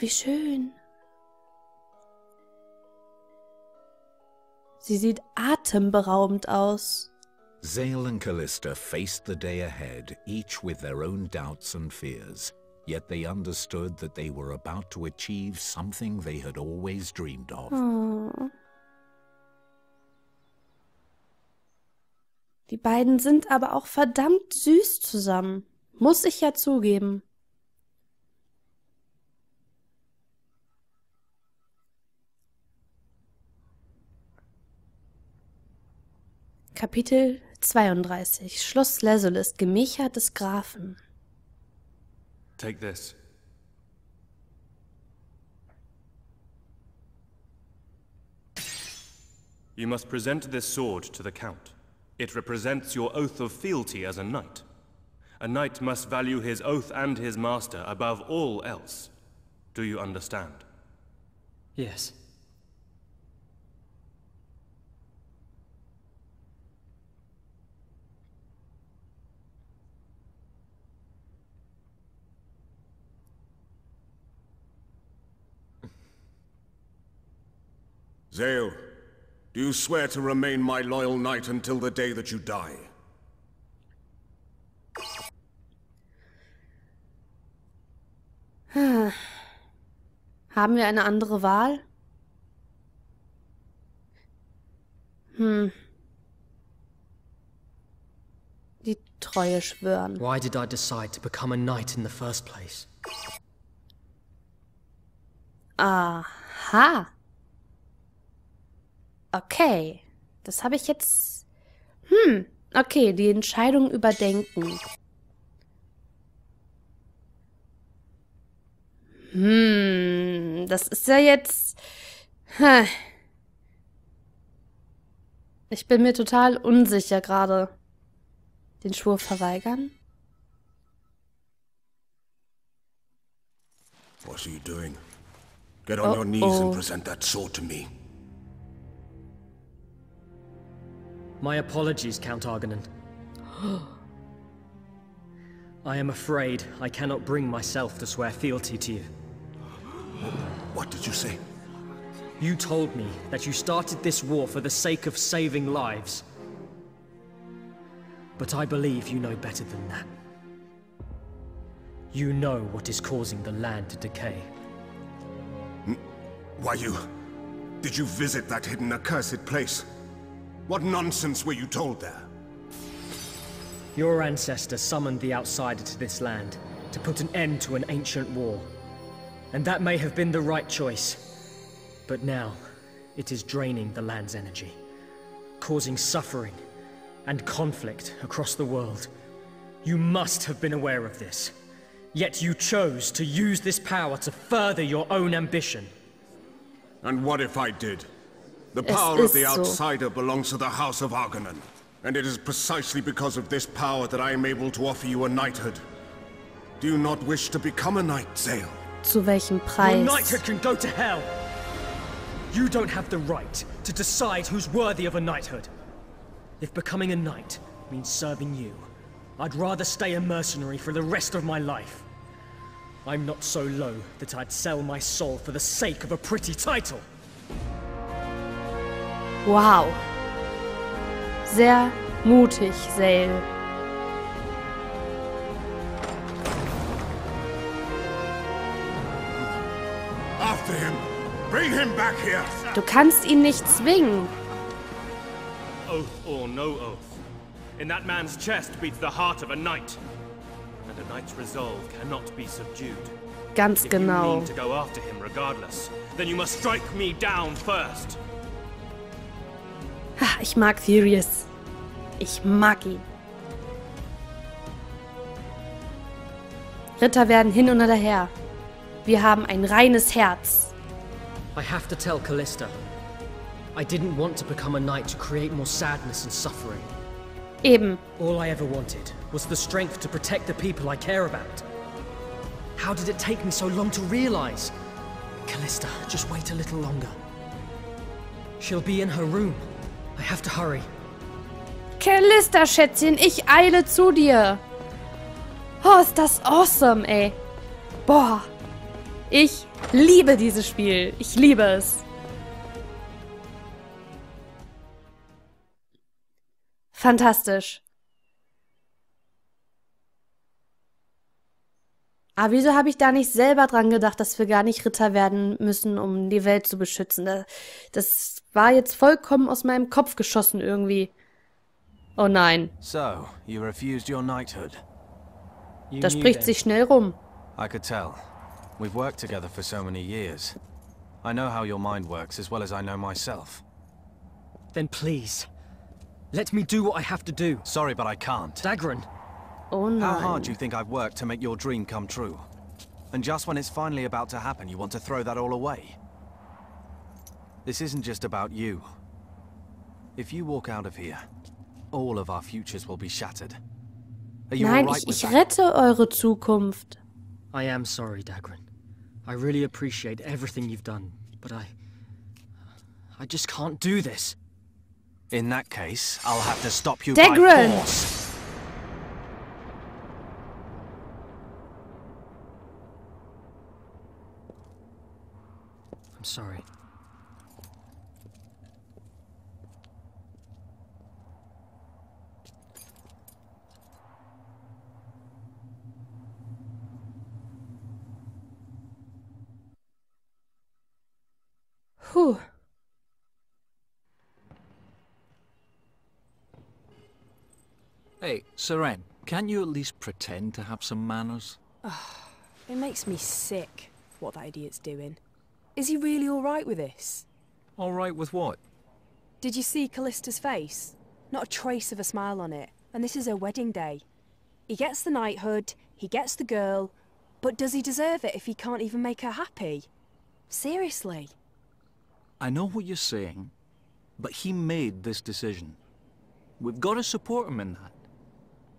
wie schön. Sie sieht atemberaubend aus. Zale and Callista faced the day ahead, each with their own doubts and fears. Yet they understood that they were about to achieve something they had always dreamed of. Oh. Die beiden sind aber auch verdammt süß zusammen. Muss ich ja zugeben. Kapitel 32 Schloss Lesolist Gemächer des Grafen Take this. You must present this sword to the Count. It represents your oath of fealty as a knight. A knight must value his oath and his master above all else. Do you understand? Yes. Zale, do you swear to remain my loyal knight until the day that you die? Haben wir eine andere Wahl? Hm. Die Treue schwören. Why did I decide to become a knight in the first place? Aha. Okay. Das habe ich jetzt. Hm. Okay, die Entscheidung überdenken. Hm, das ist ja jetzt. Hm. Ich bin mir total unsicher gerade. Den Schwur verweigern? What are you doing? Get on Oh, your knees oh. and present that sword to me. My apologies, Count Argonan. I am afraid I cannot bring myself to swear fealty to you. What did you say? You told me that you started this war for the sake of saving lives. But I believe you know better than that. You know what is causing the land to decay. Why you... Did you visit that hidden accursed place? What nonsense were you told there? Your ancestor summoned the outsider to this land to put an end to an ancient war. And that may have been the right choice. But now, it is draining the land's energy, causing suffering and conflict across the world. You must have been aware of this. Yet you chose to use this power to further your own ambition. And what if I did? The power of ist the so. outsider belongs to the House of Argonan. And it is precisely because of this power that I am able to offer you a knighthood. Do you not wish to become a knight, Zale? Zu welchem Your Preis? knighthood can go to hell! You don't have the right to decide who's worthy of a knighthood. If becoming a knight means serving you, I'd rather stay a mercenary for the rest of my life. I'm not so low that I'd sell my soul for the sake of a pretty title. Wow. Sehr mutig, Sale. After him! Bring him back here! Du kannst ihn nicht zwingen. Oath or no oath. In that man's chest beats the heart of a knight. And a knight's resolve cannot be subdued. Ganz If you genau. mean to go after him regardless, then you must strike me down first. Ich mag Furious. Ich mag ihn. Ritter werden hin und her. Wir haben ein reines Herz. I have to tell Callista. I didn't want to become a knight to create more sadness and suffering. Eben. All I ever wanted was the strength to protect the people I care about. How did it take me so long to realize? Callista, just wait a little longer. She'll be in her room. I have to hurry. Callista, Schätzchen, ich eile zu dir. Oh, ist das awesome, ey. Boah. Ich liebe dieses Spiel. Ich liebe es. Fantastisch. Aber wieso habe ich da nicht selber dran gedacht, dass wir gar nicht Ritter werden müssen, um die Welt zu beschützen? Das war jetzt vollkommen aus meinem Kopf geschossen irgendwie. Oh nein. So, you refused your knighthood. You Das spricht sich schnell rum. I could tell. We've worked together for so many years. I know how your mind works as well as I know myself. Then please, let me do what I have to do. Sorry, but I can't. Dagran, Oh How hard do you think I've worked to make your dream come true? And just when it's finally about to happen, you want to throw that all away? This isn't just about you. If you walk out of here, all of our futures will be shattered. Are you Nein, alright ich, with ich that? rette eure Zukunft. I am sorry, Dagrin. I really appreciate everything you've done, but I... I just can't do this. In that case, I'll have to stop you Dagran! by force. I'm sorry. Puh. Hey, Seren, can't you at least pretend to have some manners? Ah, it makes me sick what that idiot's doing. Is he really all right with this? All right with what? Did you see Callista's face? Not a trace of a smile on it. And this is her wedding day. He gets the knighthood, he gets the girl, but does he deserve it if he can't even make her happy? Seriously. I know what you're saying, but he made this decision. We've got to support him in that.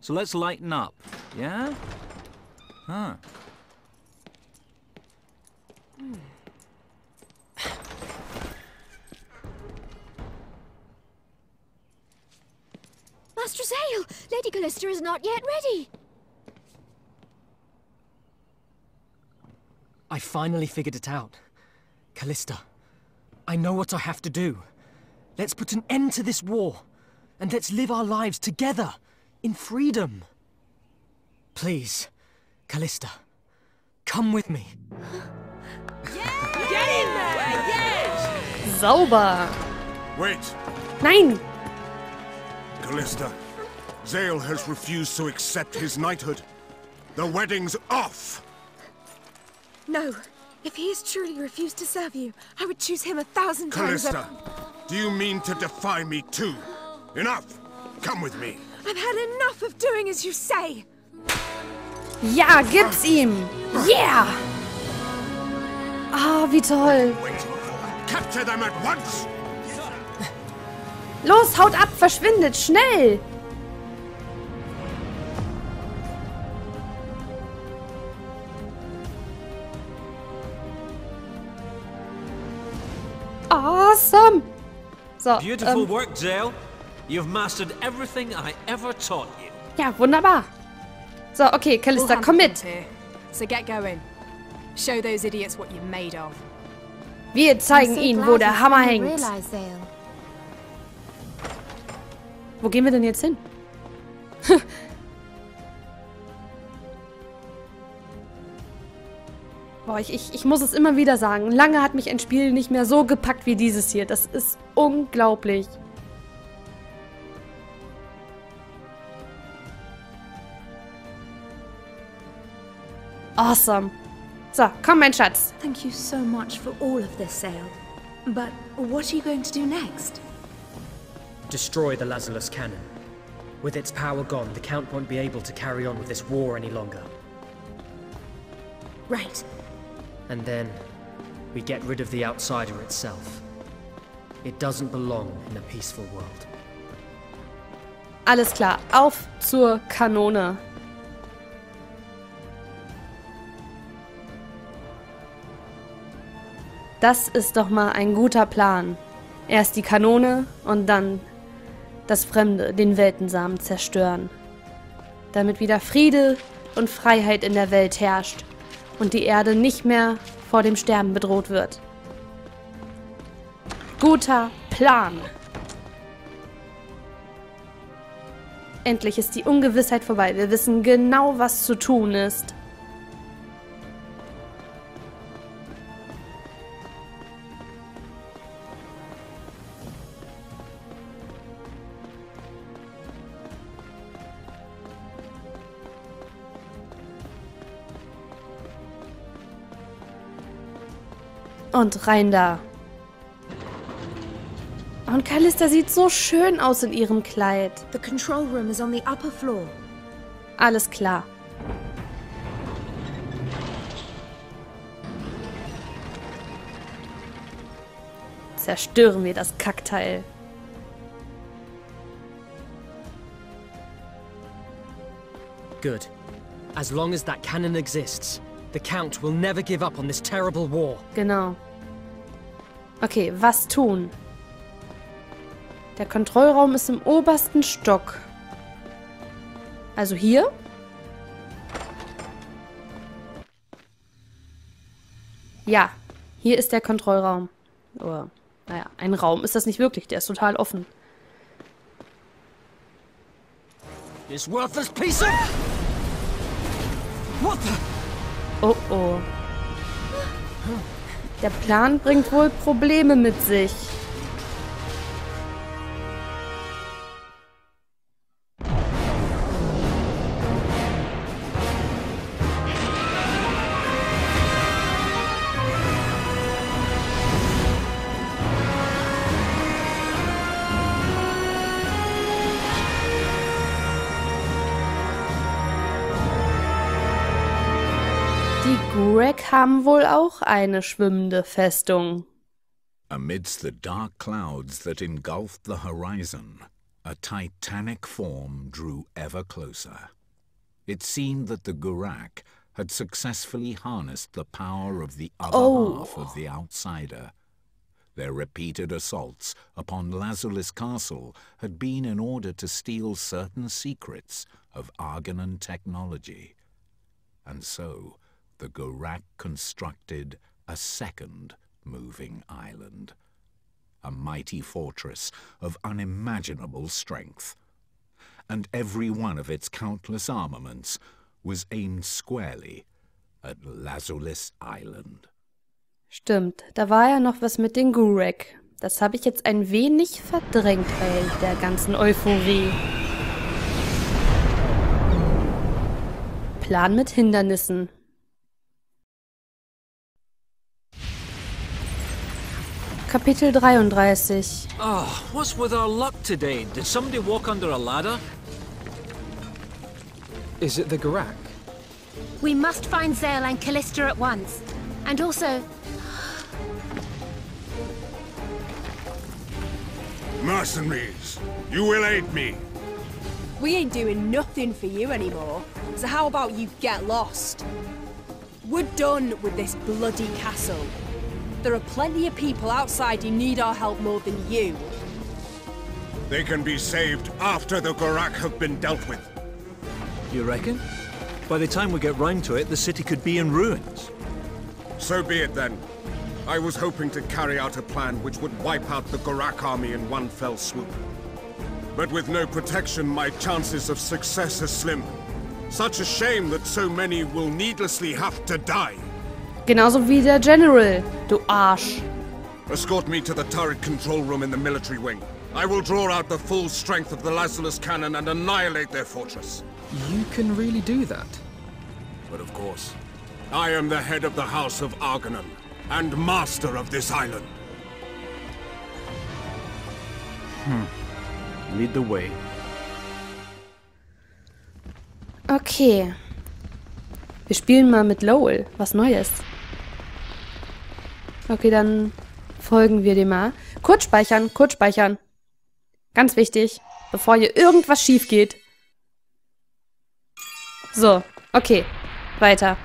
So let's lighten up, yeah? Huh. Hmm. Master Zale! Lady Callista is not yet ready! I finally figured it out. Callista, I know what I have to do. Let's put an end to this war, and let's live our lives together, in freedom. Please, Callista, come with me. Get in there! Yes! Sauber. Wait, Nein. Callista. Zale has refused to accept his knighthood. The wedding's off! No. If he has truly refused to serve you, I would choose him a thousand times Callista, do you mean to defy me too? Enough! Come with me. I've had enough of doing as you say! Ja, gib's ihm. Yeah. Ah, wie toll. Capture them at once! Los, haut ab, verschwindet, schnell. Awesome. So, Beautiful ähm, work, Zale. You've mastered everything I ever taught you. ja, wunderbar. So, okay, All Callista, komm mit. So get going. Show those idiots what you're made of. Wir zeigen ihnen, wo der Hammer hängt. Wo gehen wir denn jetzt hin? Boah, ich, ich, ich muss es immer wieder sagen. Lange hat mich ein Spiel nicht mehr so gepackt wie dieses hier. Das ist unglaublich. Awesome. So, komm, mein Schatz. Thank you so much for all of this, Zale. But what are you going to do next? Destroy the Lazarus cannon. With its power gone, the Count won't be able to carry on with this war any longer. Right. And then, we get rid of the outsider itself. It doesn't belong in a peaceful world. Alles klar, auf zur Kanone. Das ist doch mal ein guter Plan. Erst die Kanone und dann das Fremde, den Weltensamen zerstören. Damit wieder Friede und Freiheit in der Welt herrscht und die Erde nicht mehr vor dem Sterben bedroht wird. Guter Plan. Endlich ist die Ungewissheit vorbei. Wir wissen genau, was zu tun ist. Und rein da. Und Callista sieht so schön aus in ihrem Kleid. The control room is on the upper floor. Alles klar. Zerstören wir das Kackteil. Good. As long as that cannon exists, the Count will never give up on this terrible war. Genau. Okay, was tun? Der Kontrollraum ist im obersten Stock. Also hier? Ja, hier ist der Kontrollraum. Oder, naja, ein Raum ist das nicht wirklich. Der ist total offen. This worthless piece of... What the... Oh oh. Der Plan bringt wohl Probleme mit sich. Haben wohl auch eine schwimmende Festung. Amidst the dark clouds that engulfed the horizon, a titanic form drew ever closer. It seemed that the Gurak had successfully harnessed the power of the other Oh. half of the outsider. Their repeated assaults upon Lazulus Castle had been in order to steal certain secrets of Argonan technology. And so, the Gurak constructed a second moving island. A mighty fortress of unimaginable strength. And every one of its countless armaments was aimed squarely at Lazulus Island. Stimmt, da war ja noch was mit den Gurek. Das habe ich jetzt ein wenig verdrängt bei der ganzen Euphorie. Plan mit Hindernissen. Kapitel 33 Oh, ah, what's with our luck today? Did somebody walk under a ladder? Is it the Garak? We must find Zale and Callista at once. And also, Mercenaries, you will aid me. We ain't doing nothing for you anymore. So how about you get lost? We're done with this bloody castle. There are plenty of people outside who need our help more than you. They can be saved after the Gorak have been dealt with. You reckon? By the time we get round to it, the city could be in ruins. So be it then. I was hoping to carry out a plan which would wipe out the Gorak army in one fell swoop. But with no protection, my chances of success are slim. Such a shame that so many will needlessly have to die. Genauso wie der General, du Arsch. Escort me to the turret control room in the military wing. I will draw out the full strength of the Lazarus cannon and annihilate their fortress. You can really do that? But of course, I am the head of the House of Argonon, and master of this island. Lead the way. Okay. Wir spielen mal mit Lowell. Was Neues. Okay, dann folgen wir dem mal. Kurz speichern, kurz speichern. Ganz wichtig, bevor hier irgendwas schief geht. So, okay. Weiter.